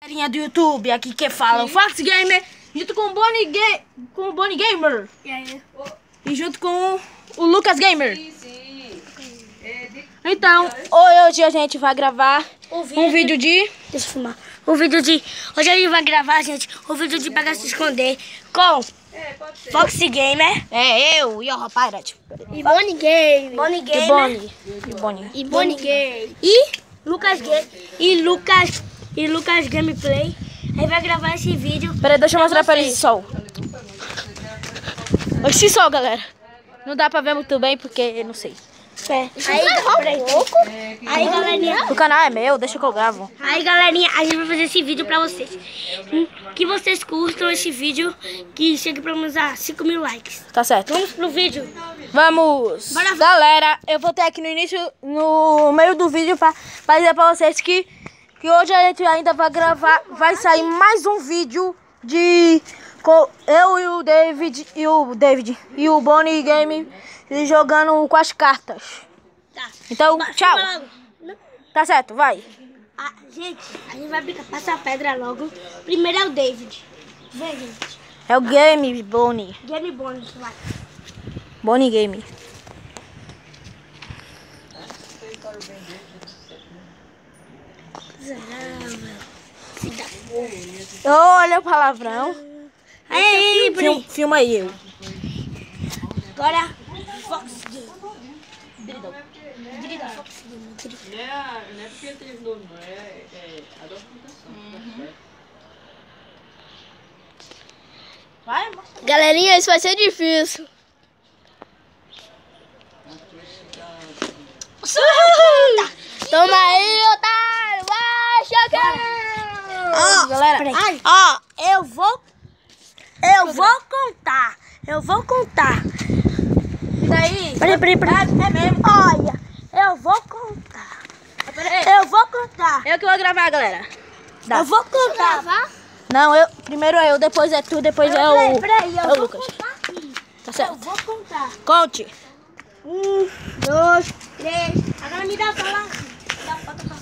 Galerinha do YouTube, aqui que fala o Fox Gamer, junto com o Bonnie, Ga com o Bonnie Gamer. E aí? E junto com o Lucas Gamer. Então, hoje a gente vai gravar um vídeo de... Deixa eu filmar. O vídeo de. Hoje a gente vai gravar, gente, o vídeo de pegar se esconder com Fox Gamer É, eu e o rapaz. e Bonnie Game. Bonnie E Gamer. Bonnie. E Bonnie. E Bonnie Game. E Lucas Game. E Lucas. E Lucas Gameplay. Aí vai gravar esse vídeo. Peraí, deixa eu mostrar pra eles esse sol. Esse sol, galera. Não dá pra ver muito bem porque eu não sei. É. Aí, peraí. aí, galerinha. O canal é meu, deixa que eu gravo. Aí, galerinha, a gente vai fazer esse vídeo pra vocês. Hum, Que vocês curtam esse vídeo, que chegue pelo menos a 5 mil likes. Tá certo. Vamos pro vídeo. Vamos! Bora. Galera, eu vou ter aqui no início, no meio do vídeo, pra, pra dizer pra vocês que, que hoje a gente ainda vai gravar, vai sair mais um vídeo de com eu e o David e o David e o Bonnie Game jogando com as cartas. Tá. Então, tchau. Tá certo, vai. Ah, gente, a gente vai brincar. Passa a pedra logo. Primeiro é o David. Vem, gente. É o Game Bonnie. Game Bônus, vai. Bonnie Game. Olha o palavrão. Aí, aí, Filma, filma aí eu. Agora, Fox Game. Direita, Fox Game. direita. Não é, é porque ele teve nome, não é, é tá certo? Vai, Galerinha, isso vai ser difícil. Toma aí! Ó, galera, Peraí. ó, Eu vou. Eu vou contar. Eu vou contar. e daí? Peraí, peraí, peraí. É mesmo. Olha, eu vou contar. Peraí. Eu vou contar. Eu que vou gravar, galera. Dá. Eu vou contar. Não, eu, primeiro é eu, depois é tu, depois é Peraí, o, peraí, eu é o vou Lucas. contar aqui. Tá Eu certo? vou contar. Conte. Um, dois, três. Agora me dá pra lá. Dá pra tocar.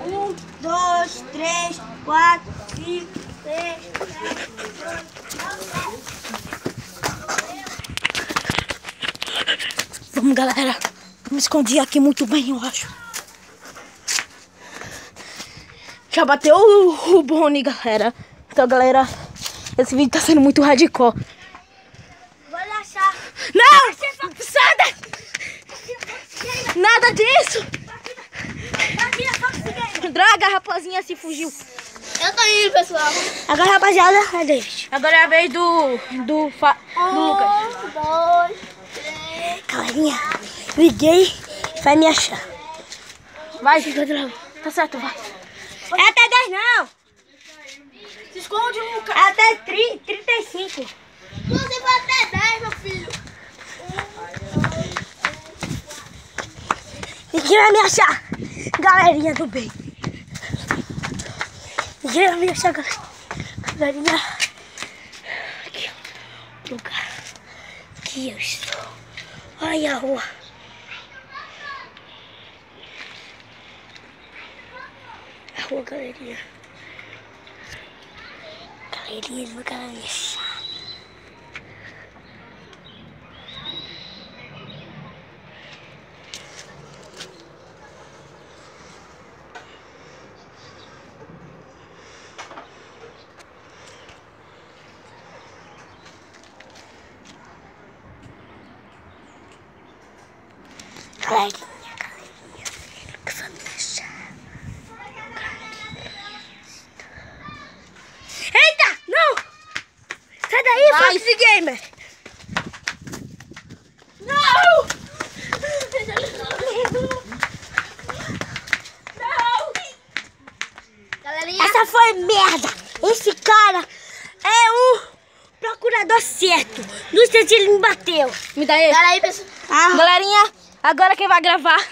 Um, dois, três, quatro, cinco, seis, sete, oito. Vamos, galera. Me escondi aqui muito bem, eu acho. Já bateu o, o Bonnie, galera. Então, galera, esse vídeo tá sendo muito hardcore. Vou achar. Não! Sai da- Nada disso! Aqui é Fox Game. Droga, a raposinha se fugiu. Eu tô indo, pessoal. Agora, rapaziada, é David. Agora é a vez do, do, fa- do Lucas. Um, dois, três. Galerinha, liguei. Vai me achar. Vai, tá certo, vai. É até 10 não. Se esconde, Lucas. É até 30, 35. Você vai até 10, meu filho. Ninguém vai me achar. Galerinha do bem. Achar, galera. galerinha. Aqui, ó. Lugar que eu estou. Olha a rua. A rua, galerinha. Galerinha, achar. Galerinha, galerinha, que vai me achar. Eita, não! Sai daí, Vai. Fox Gamer! Não! Não! Essa foi merda! Esse cara é um procurador certo. Não sei se ele me bateu. Me dá. Pera aí, pessoal. Ah, Galerinha, agora quem vai gravar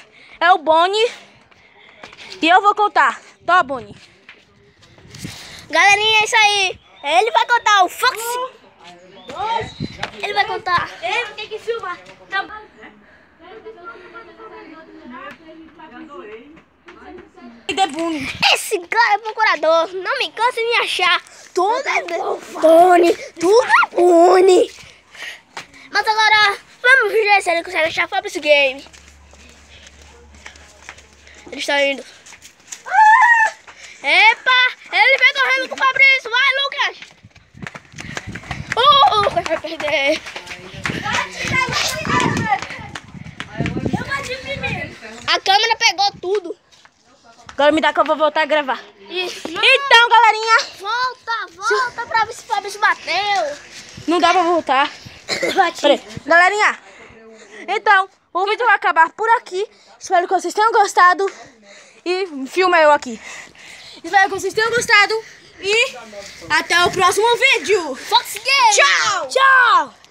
é o Bonnie. E eu vou contar. Tó, Bonnie. galerinha, é isso aí. Ele vai contar o Fox. Ele vai contar. Ele tem que filmar. Tá. Debune. Esse cara é procurador. Não me cansa de me achar. Tudo é Boni. Tudo é Boni. Mas agora, vamos ver se ele consegue achar Fabrício Game. Ele está indo. Ah! Epa! Ele vem correndo com o Fabrício. Vai, Lucas! Uh, o Lucas vai perder. A câmera pegou tudo. Agora me dá que eu vou voltar a gravar. Isso. Então, galerinha, Volta, volta pra ver se o Fabrício bateu. não dá pra voltar. Peraí. Galerinha, então, o vídeo vai acabar por aqui. Espero que vocês tenham gostado. E filma eu aqui. Espero que vocês tenham gostado. E até o próximo vídeo. Tchau! Tchau!